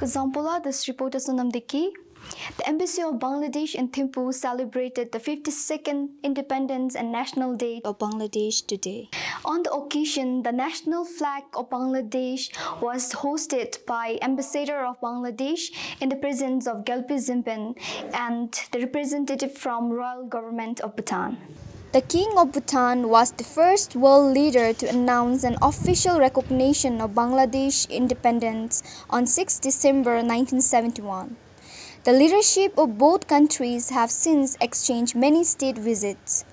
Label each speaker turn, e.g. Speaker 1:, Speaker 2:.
Speaker 1: Zampola, this reporter Sonam Dikki. The Embassy of Bangladesh in Thimphu celebrated the 52nd Independence and National Day of Bangladesh today. On the occasion, the national flag of Bangladesh was hosted by Ambassador of Bangladesh in the presence of Gyalpoi Zimpon and the representative from Royal Government of Bhutan. The King of Bhutan was the first world leader to announce an official recognition of Bangladesh independence on 6 December 1971. The leadership of both countries have since exchanged many state visits.